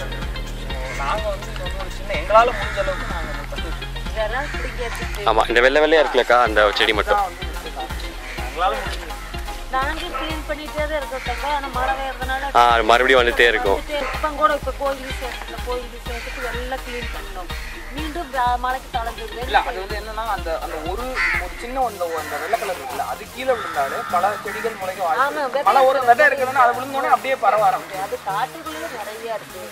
நாங்கள் ஆமாம் இந்த வெள்ளை வெள்ளையாக இருக்குல்லக்கா அந்த செடி மட்டும். எங்களால் நாங்க க்ளீன் பண்ணிட்டே தான் இருக்கோம் தங்க. ஆனா மழை பெய்யறதுனால ஆ மறுபடியும் வந்துட்டே இருக்கும். இப்ப கூட இப்ப கோயில் விசேஷத்துல கோயில் விசேஷத்துக்கு எல்லாம் க்ளீன் பண்ணோம் மீண்டும் மழைக்கு தளர்ந்துருது இல்ல அது வந்து என்னன்னா அந்த அந்த ஒரு ஒரு சின்ன அந்த அந்த வெள்ளை கலர் இருக்குல்ல அது கீழே விழுந்தாலே பல செடிகள் முளைக்க வாய்ப்பு பல ஒரு விதை இருக்கணும்னா அது விழுந்தோடனே அப்படியே பரவ ஆரம்பிக்கும் அது காட்டுக்குள்ளேயே நிறைய இருக்கு.